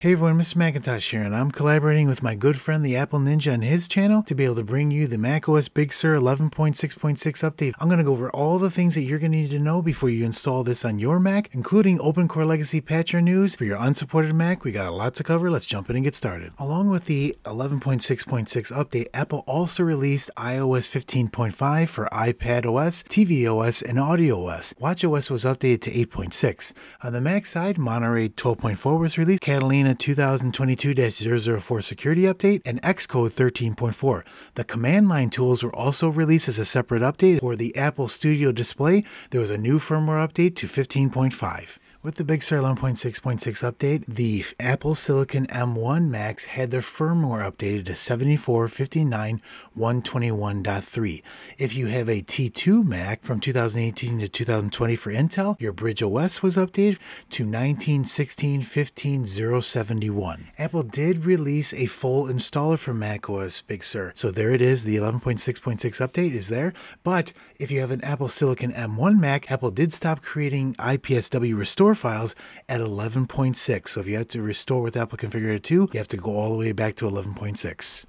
Hey everyone, Mr. Macintosh here, and I'm collaborating with my good friend the Apple Ninja on his channel to be able to bring you the macOS Big Sur 11.6.6 update. I'm going to go over all the things that you're going to need to know before you install this on your Mac, including OpenCore Legacy patcher news for your unsupported Mac. We got a lot to cover. Let's jump in and get started. Along with the 11.6.6 update, Apple also released iOS 15.5 for iPad OS, tvOS, and Audio AudioOS. WatchOS was updated to 8.6. On the Mac side, Monterey 12.4 was released, Catalina 2022-004 security update, and Xcode 13.4. The command line tools were also released as a separate update. For the Apple Studio display, there was a new firmware update to 15.5. With the Big Sur 11.6.6 update, the Apple Silicon M1 Macs had their firmware updated to 74.59.121.3. If you have a T2 Mac from 2018 to 2020 for Intel, your Bridge OS was updated to 19.16.15.071. Apple did release a full installer for macOS Big Sur, so there it is. The 11.6.6 update is there. But if you have an Apple Silicon M1 Mac, Apple did stop creating IPSW restore files at 11.6. So if you have to restore with Apple Configurator 2, you have to go all the way back to 11.6.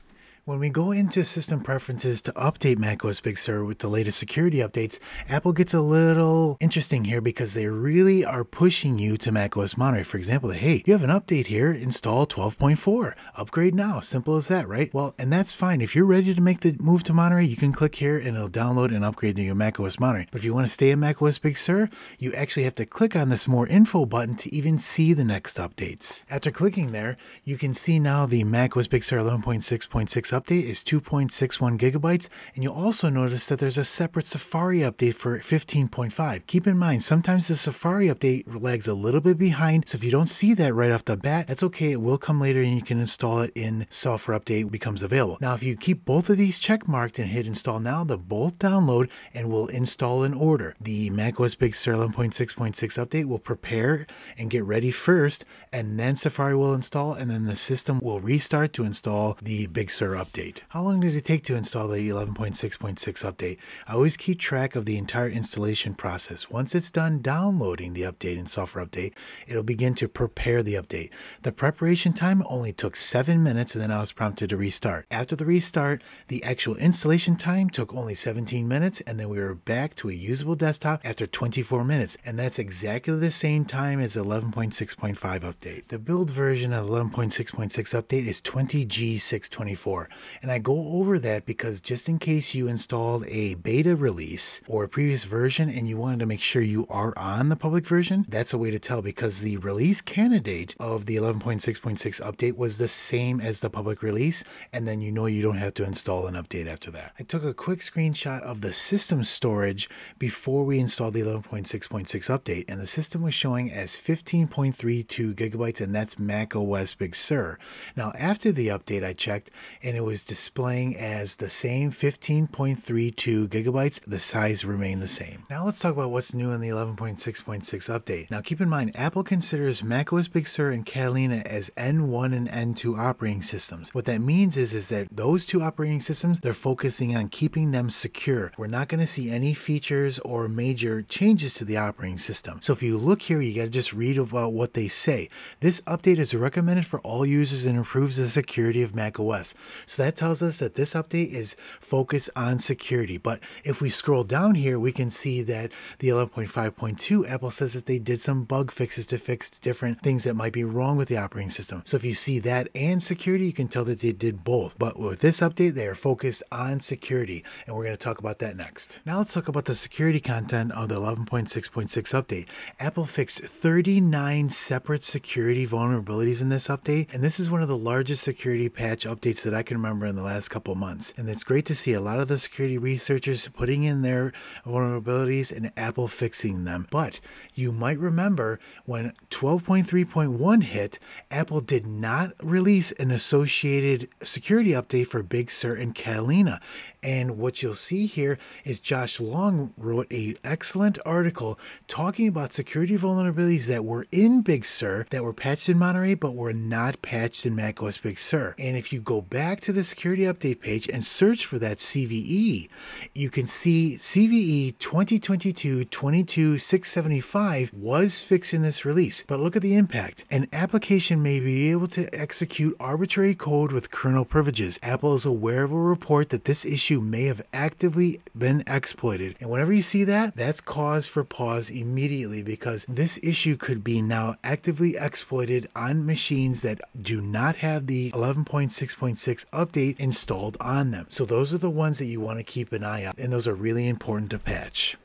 When we go into system preferences to update macOS Big Sur with the latest security updates, Apple gets a little interesting here because they really are pushing you to macOS Monterey. For example, hey, you have an update here, install 12.4, upgrade now. Simple as that, right? Well, and that's fine. If you're ready to make the move to Monterey, you can click here and it'll download and upgrade to your macOS Monterey. But if you want to stay in macOS Big Sur, you actually have to click on this more info button to even see the next updates. After clicking there, you can see now the macOS Big Sur 11.6.6 update is 2.61 gigabytes, and you'll also notice that there's a separate Safari update for 15.5. Keep in mind, sometimes the Safari update lags a little bit behind, so if you don't see that right off the bat, that's okay. It will come later and you can install it in software update becomes available. Now, if you keep both of these check marked and hit install now, they'll both download and will install in order. The macOS Big Sur 11.6.6 update will prepare and get ready first, and then Safari will install, and then the system will restart to install the Big Sur update. How long did it take to install the 11.6.6 update? I always keep track of the entire installation process. Once it's done downloading the update and software update, it'll begin to prepare the update. The preparation time only took seven minutes and then I was prompted to restart. After the restart, the actual installation time took only 17 minutes and then we were back to a usable desktop after 24 minutes. And that's exactly the same time as the 11.6.5 update. The build version of 11.6.6 update is 20G624. And I go over that because just in case you installed a beta release or a previous version and you wanted to make sure you are on the public version, that's a way to tell because the release candidate of the 11.6.6 update was the same as the public release, and then you know you don't have to install an update after that. I took a quick screenshot of the system storage before we installed the 11.6.6 update, and the system was showing as 15.32 gigabytes, and that's Mac OS Big Sur. Now, after the update, I checked, and it was displaying as the same 15.32 gigabytes. The size remained the same. Now let's talk about what's new in the 11.6.6 update. Now keep in mind, Apple considers macOS Big Sur and Catalina as N1 and N2 operating systems. What that means is, is that those two operating systems, they're focusing on keeping them secure. We're not going to see any features or major changes to the operating system. So if you look here, you got to just read about what they say. This update is recommended for all users and improves the security of macOS. So that tells us that this update is focused on security. But if we scroll down here, we can see that the 11.5.2 Apple says that they did some bug fixes to fix different things that might be wrong with the operating system. So if you see that and security, you can tell that they did both. But with this update, they are focused on security, and we're going to talk about that next. Now let's talk about the security content of the 11.6.6 update. Apple fixed 39 separate security vulnerabilities in this update, and this is one of the largest security patch updates that I can remember in the last couple months. And it's great to see a lot of the security researchers putting in their vulnerabilities and Apple fixing them. But you might remember when 12.3.1 hit, Apple did not release an associated security update for Big Sur and Catalina. And what you'll see here is Josh Long wrote a excellent article talking about security vulnerabilities that were in Big Sur that were patched in Monterey but were not patched in macOS Big Sur. And if you go back to the security update page and search for that CVE, you can see CVE 2022-22-675 was fixed in this release. But look at the impact. An application may be able to execute arbitrary code with kernel privileges. Apple is aware of a report that this issue may have actively been exploited. And whenever you see that, that's cause for pause immediately because this issue could be now actively exploited on machines that do not have the 11.6.6 update installed on them. So those are the ones that you want to keep an eye on, and those are really important to patch.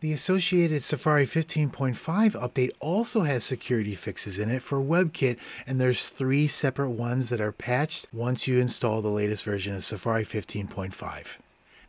The associated Safari 15.5 update also has security fixes in it for WebKit, and there's three separate ones that are patched once you install the latest version of Safari 15.5.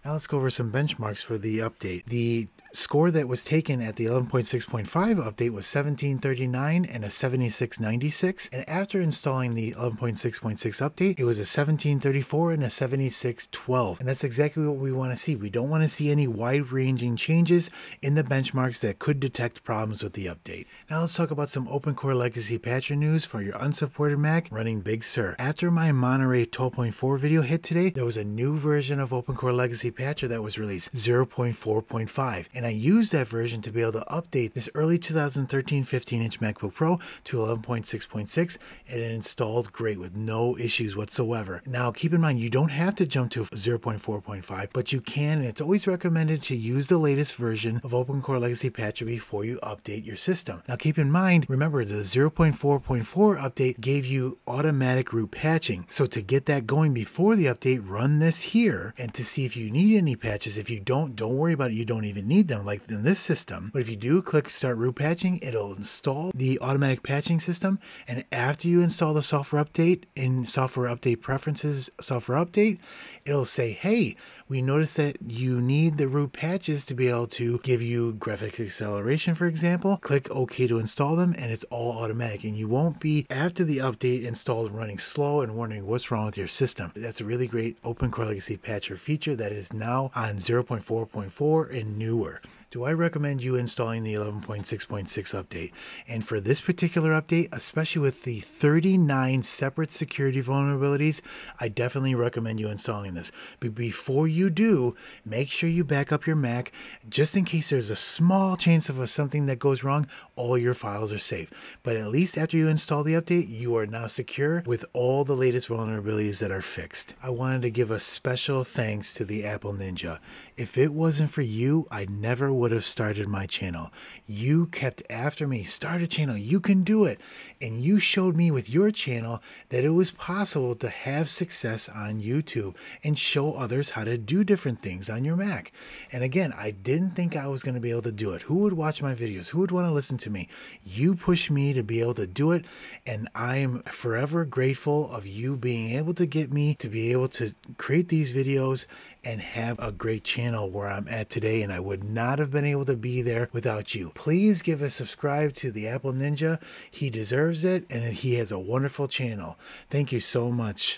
Now let's go over some benchmarks for the update. The score that was taken at the 11.6.5 update was 1739 and a 7696. And after installing the 11.6.6 update, it was a 1734 and a 7612. And that's exactly what we want to see. We don't want to see any wide ranging changes in the benchmarks that could detect problems with the update. Now let's talk about some OpenCore Legacy patcher news for your unsupported Mac running Big Sur. After my Monterey 12.4 video hit today, there was a new version of OpenCore Legacy patcher that was released 0.4.5 and I used that version to be able to update this early 2013 15 inch MacBook Pro to 11.6.6 and it installed great with no issues whatsoever. Now keep in mind you don't have to jump to 0.4.5 but you can and it's always recommended to use the latest version of OpenCore Legacy Patcher before you update your system. Now keep in mind remember the 0.4.4 update gave you automatic root patching so to get that going before the update run this here and to see if you need need any patches. If you don't, don't worry about it. You don't even need them like in this system. But if you do click start root patching, it'll install the automatic patching system. And after you install the software update in software update preferences, software update, it'll say, hey, we noticed that you need the root patches to be able to give you graphics acceleration, for example. Click OK to install them and it's all automatic. And you won't be, after the update installed, running slow and wondering what's wrong with your system. That's a really great OpenCore Legacy Patcher feature that is now on 0.4.4 and newer do I recommend you installing the 11.6.6 update. And for this particular update, especially with the 39 separate security vulnerabilities, I definitely recommend you installing this. But before you do, make sure you back up your Mac just in case there's a small chance of a, something that goes wrong, all your files are safe. But at least after you install the update, you are now secure with all the latest vulnerabilities that are fixed. I wanted to give a special thanks to the Apple Ninja. If it wasn't for you, I never would have started my channel. You kept after me, start a channel, you can do it. And you showed me with your channel that it was possible to have success on YouTube and show others how to do different things on your Mac. And again, I didn't think I was going to be able to do it. Who would watch my videos? Who would want to listen to me? You push me to be able to do it. And I am forever grateful of you being able to get me to be able to create these videos and have a great channel where I'm at today. And I would not have been able to be there without you. Please give a subscribe to the Apple Ninja. He deserves it and he has a wonderful channel. Thank you so much.